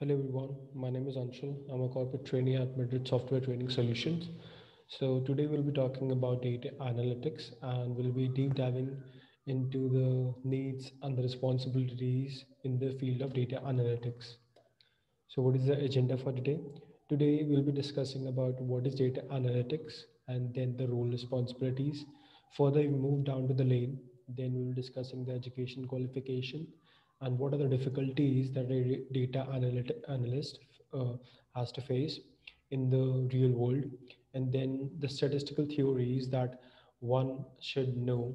Hello everyone, my name is Anshul. I'm a corporate trainee at Madrid Software Training Solutions. So today we'll be talking about data analytics and we'll be deep diving into the needs and the responsibilities in the field of data analytics. So what is the agenda for today? Today we'll be discussing about what is data analytics and then the role responsibilities. Further we move down to the lane, then we'll be discussing the education qualification and what are the difficulties that a data analyst uh, has to face in the real world? And then the statistical theories that one should know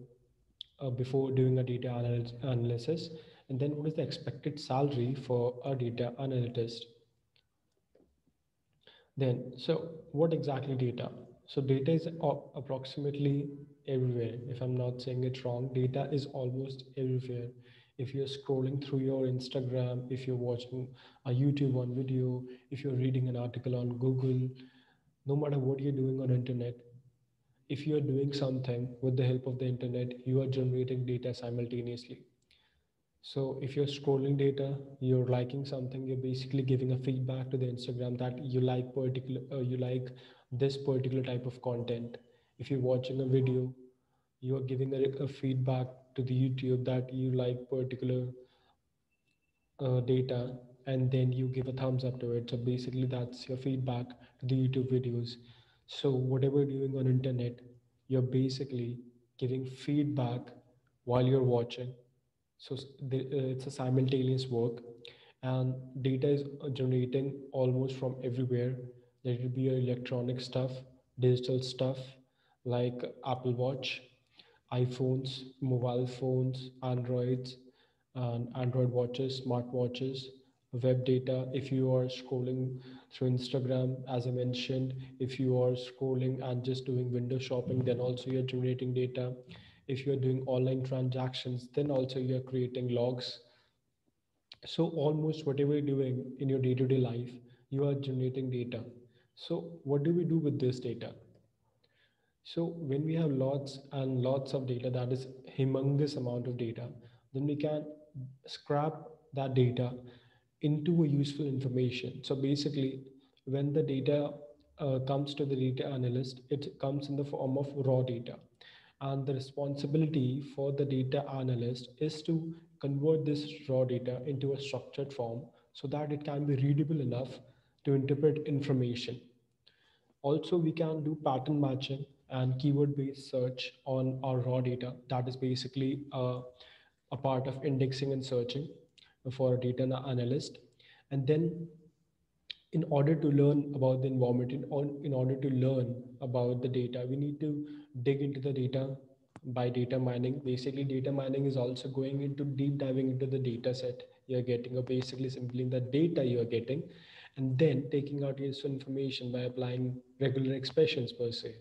uh, before doing a data analysis. And then what is the expected salary for a data analyst? Then so what exactly data? So data is approximately everywhere. If i'm not saying it wrong data is almost everywhere if you're scrolling through your Instagram, if you're watching a YouTube on video, if you're reading an article on Google, no matter what you're doing on internet, if you're doing something with the help of the internet, you are generating data simultaneously. So if you're scrolling data, you're liking something, you're basically giving a feedback to the Instagram that you like particular, uh, you like this particular type of content. If you're watching a video, you are giving a, a feedback to the YouTube that you like particular uh, data and then you give a thumbs up to it. So basically that's your feedback to the YouTube videos. So whatever you're doing on internet, you're basically giving feedback while you're watching. So uh, it's a simultaneous work and data is generating almost from everywhere. There will be electronic stuff, digital stuff like Apple Watch, iPhones, mobile phones, Androids, and Android watches, smart watches, web data. If you are scrolling through Instagram, as I mentioned, if you are scrolling and just doing window shopping, then also you're generating data. If you're doing online transactions, then also you're creating logs. So almost whatever you're doing in your day-to-day -day life, you are generating data. So what do we do with this data? So when we have lots and lots of data, that is humongous amount of data, then we can scrap that data into a useful information. So basically, when the data uh, comes to the data analyst, it comes in the form of raw data. And the responsibility for the data analyst is to convert this raw data into a structured form so that it can be readable enough to interpret information. Also, we can do pattern matching and keyword based search on our raw data. That is basically uh, a part of indexing and searching for a data analyst. And then in order to learn about the environment, in, in order to learn about the data, we need to dig into the data by data mining. Basically, data mining is also going into deep diving into the data set you're getting, or basically simply the data you're getting, and then taking out useful information by applying regular expressions per se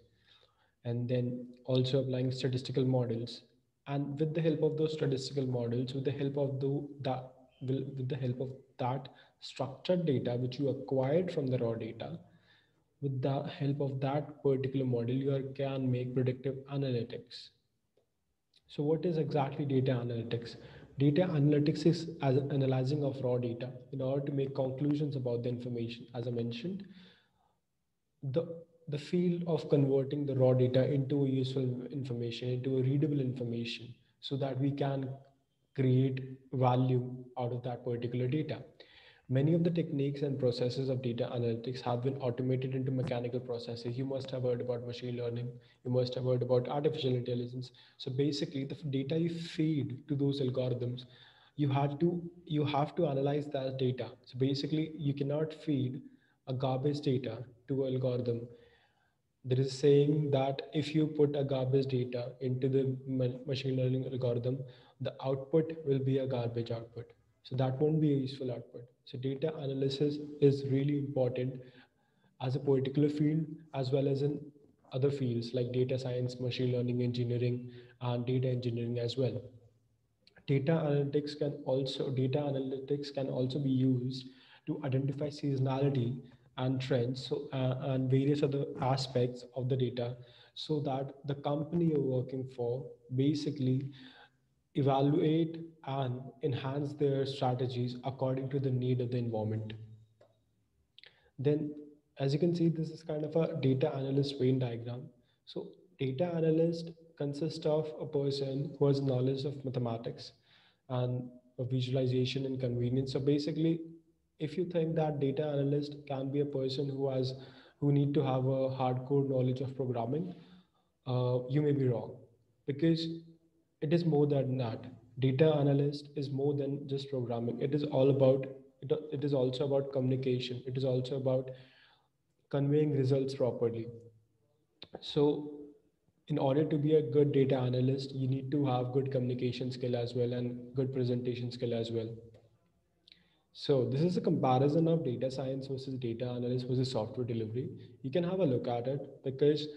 and then also applying statistical models. And with the help of those statistical models with the help of the that with the help of that structured data which you acquired from the raw data with the help of that particular model you can make predictive analytics. So what is exactly data analytics? Data analytics is as analyzing of raw data. In order to make conclusions about the information as i mentioned the the field of converting the raw data into useful information, into a readable information, so that we can create value out of that particular data. Many of the techniques and processes of data analytics have been automated into mechanical processes. You must have heard about machine learning. You must have heard about artificial intelligence. So basically the data you feed to those algorithms, you have to, you have to analyze that data. So basically you cannot feed a garbage data to an algorithm there is saying that if you put a garbage data into the machine learning algorithm, the output will be a garbage output. So that won't be a useful output. So data analysis is really important as a particular field as well as in other fields like data science, machine learning, engineering, and data engineering as well. Data analytics can also data analytics can also be used to identify seasonality and trends so, uh, and various other aspects of the data so that the company you're working for basically evaluate and enhance their strategies according to the need of the environment Then as you can see, this is kind of a data analyst Venn diagram. So data analyst consists of a person who has knowledge of mathematics and visualization and convenience. So basically, if you think that data analyst can be a person who has who need to have a hardcore knowledge of programming, uh, you may be wrong because it is more than that. Data analyst is more than just programming. It is all about it, it is also about communication. It is also about conveying results properly. So in order to be a good data analyst, you need to have good communication skill as well and good presentation skill as well. So this is a comparison of data science versus data analyst versus software delivery. You can have a look at it because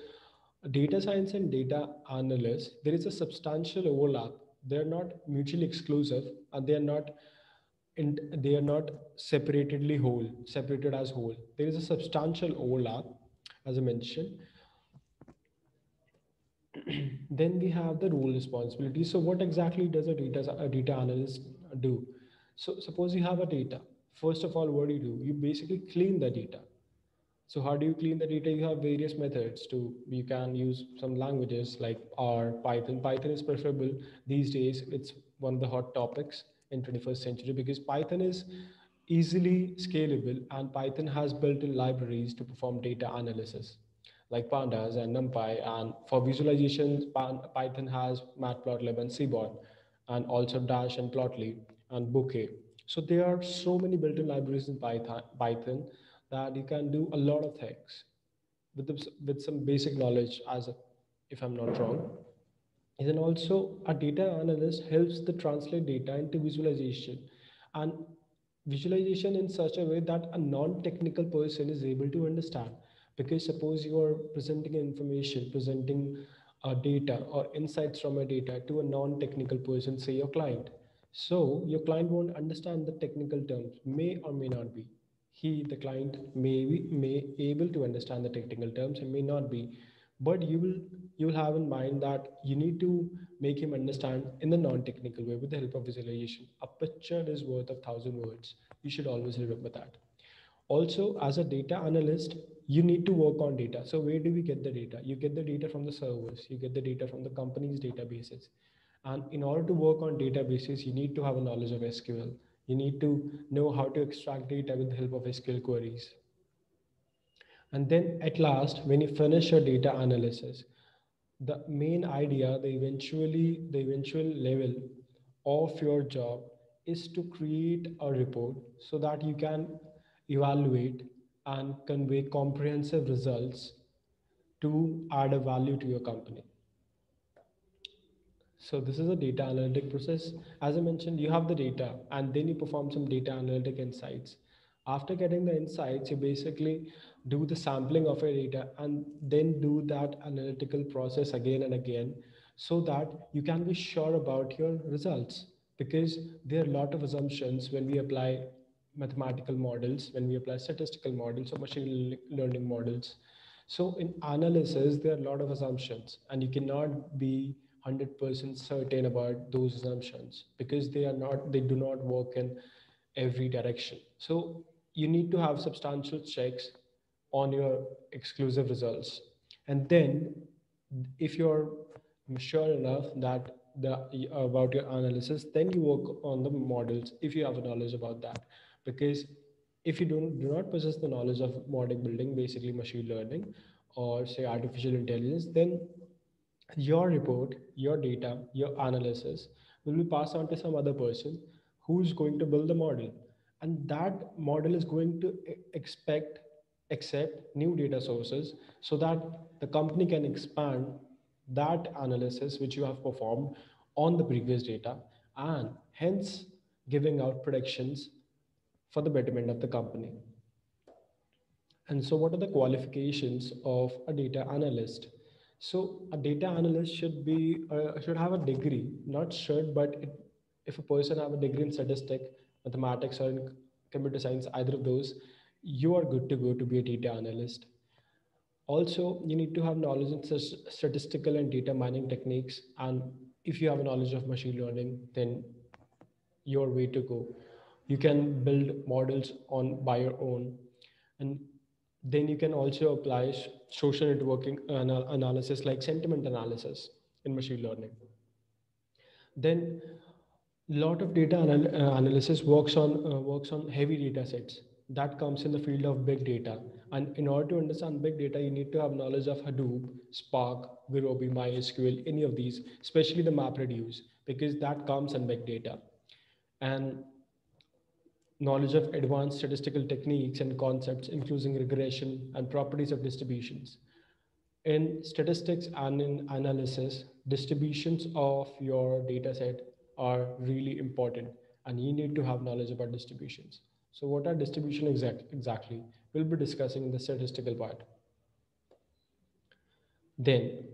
data science and data analyst, there is a substantial overlap. They're not mutually exclusive and they're not and they are not separatedly whole, separated as whole. There is a substantial overlap, as I mentioned. then we have the role responsibility. So what exactly does a data, a data analyst do? So suppose you have a data. First of all, what do you do? You basically clean the data. So how do you clean the data? You have various methods to, you can use some languages like R, Python. Python is preferable these days. It's one of the hot topics in 21st century because Python is easily scalable and Python has built-in libraries to perform data analysis like pandas and numpy and for visualizations python has matplotlib and seaborn and also dash and plotly and bokeh so there are so many built-in libraries in python python that you can do a lot of things with, the, with some basic knowledge as a, if i'm not wrong. And then also a data analyst helps to translate data into visualization and visualization in such a way that a non-technical person is able to understand. Because suppose you are presenting information presenting uh, data or insights from a data to a non-technical person say your client so your client won't understand the technical terms may or may not be. He the client may be may able to understand the technical terms and may not be. But you will you will have in mind that you need to make him understand in the non-technical way with the help of visualization. A picture is worth a thousand words. You should always remember that. Also as a data analyst you need to work on data. So where do we get the data? You get the data from the servers. You get the data from the company's databases and in order to work on databases you need to have a knowledge of sql you need to know how to extract data with the help of sql queries and then at last when you finish your data analysis the main idea the eventually the eventual level of your job is to create a report so that you can evaluate and convey comprehensive results to add a value to your company. So this is a data analytic process. As I mentioned, you have the data and then you perform some data analytic insights. After getting the insights, you basically do the sampling of your data and then do that analytical process again and again so that you can be sure about your results because there are a lot of assumptions when we apply mathematical models, when we apply statistical models or machine learning models. So in analysis, there are a lot of assumptions and you cannot be 100% certain about those assumptions because they are not, they do not work in every direction. So you need to have substantial checks on your exclusive results. And then if you're sure enough that the about your analysis, then you work on the models if you have a knowledge about that because if you don't do not possess the knowledge of model building basically machine learning or say artificial intelligence then your report your data your analysis will be passed on to some other person who's going to build the model and that model is going to expect accept new data sources so that the company can expand that analysis which you have performed on the previous data and hence giving out predictions for the betterment of the company. And so what are the qualifications of a data analyst? So a data analyst should be uh, should have a degree, not should, but it, if a person have a degree in statistics, mathematics, or in computer science, either of those, you are good to go to be a data analyst. Also, you need to have knowledge in statistical and data mining techniques. And if you have a knowledge of machine learning, then your way to go you can build models on by your own and then you can also apply social networking anal analysis like sentiment analysis in machine learning. Then a lot of data anal uh, analysis works on uh, works on heavy data sets that comes in the field of big data. And in order to understand big data, you need to have knowledge of Hadoop, Spark, Gurobi, MySQL, any of these, especially the MapReduce, because that comes in big data. And knowledge of advanced statistical techniques and concepts, including regression and properties of distributions. In statistics and in analysis, distributions of your data set are really important and you need to have knowledge about distributions. So what are distribution exact, exactly? We'll be discussing in the statistical part. Then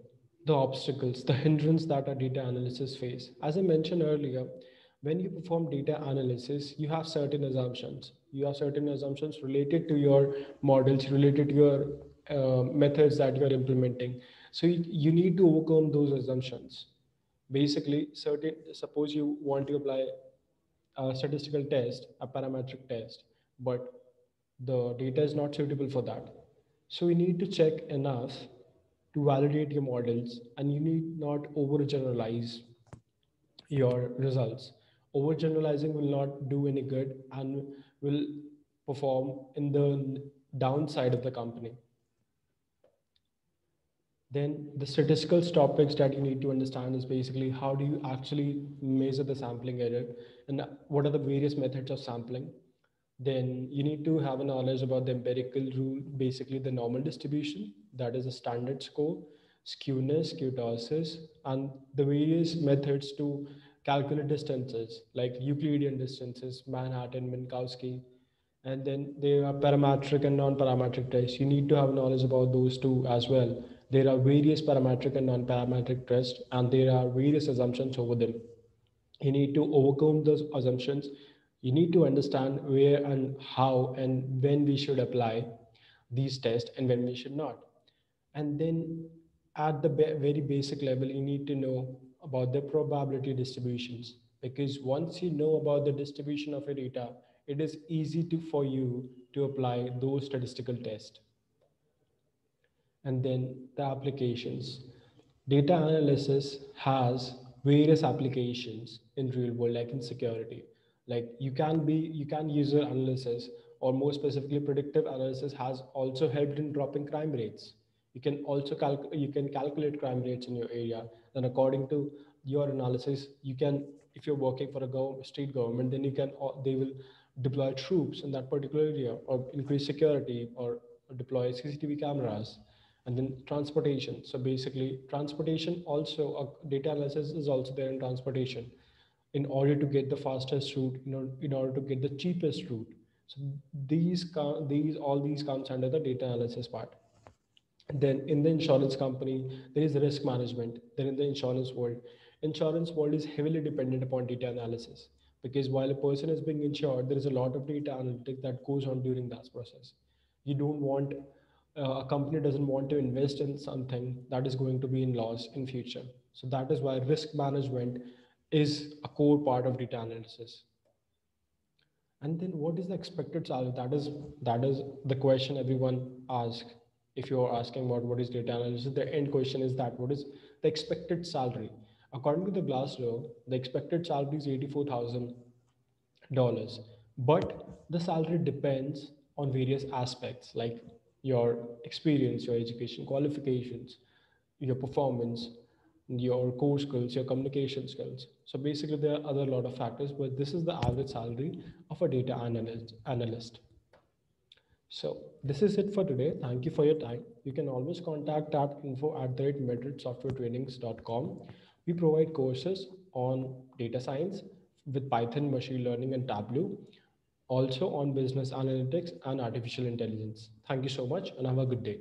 the obstacles, the hindrance that a data analysis face. As I mentioned earlier, when you perform data analysis, you have certain assumptions. You have certain assumptions related to your models, related to your uh, methods that you're implementing. So you, you need to overcome those assumptions. Basically, certain suppose you want to apply a statistical test, a parametric test, but the data is not suitable for that. So you need to check enough to validate your models and you need not overgeneralize your results. Overgeneralizing will not do any good and will perform in the downside of the company. Then the statistical topics that you need to understand is basically how do you actually measure the sampling error and what are the various methods of sampling. Then you need to have a knowledge about the empirical rule, basically the normal distribution, that is a standard score, skewness, kurtosis, and the various methods to calculate distances like Euclidean distances, Manhattan, Minkowski, and then there are parametric and non-parametric tests. You need to have knowledge about those two as well there are various parametric and non-parametric tests, and there are various assumptions over them. You need to overcome those assumptions. You need to understand where and how and when we should apply these tests and when we should not. And then at the very basic level, you need to know about the probability distributions because once you know about the distribution of your data, it is easy to, for you to apply those statistical tests and then the applications. Data analysis has various applications in real world, like in security. Like you can be, you can use your analysis or more specifically predictive analysis has also helped in dropping crime rates. You can also calculate, you can calculate crime rates in your area. Then according to your analysis, you can, if you're working for a go state government, then you can, they will deploy troops in that particular area or increase security or deploy CCTV cameras and then transportation. So basically transportation also uh, data analysis is also there in transportation in order to get the fastest route in order, in order to get the cheapest route. So these these all these comes under the data analysis part then in the insurance company there is risk management then in the insurance world insurance world is heavily dependent upon data analysis because while a person is being insured there is a lot of data analytics that goes on during that process you don't want uh, a company doesn't want to invest in something that is going to be in loss in future. So that is why risk management is a core part of data analysis. And then what is the expected salary? That is that is the question everyone asks. If you're asking about what is data analysis, the end question is that what is the expected salary? According to the Glassdoor, the expected salary is eighty-four thousand dollars, but the salary depends on various aspects like your experience, your education qualifications, your performance, your core skills, your communication skills. So basically there are other lot of factors, but this is the average salary of a data analyst. analyst. So this is it for today. Thank you for your time. You can always contact at info at the rate We provide courses on data science with Python, machine learning, and Tableau also on business analytics and artificial intelligence. Thank you so much and have a good day.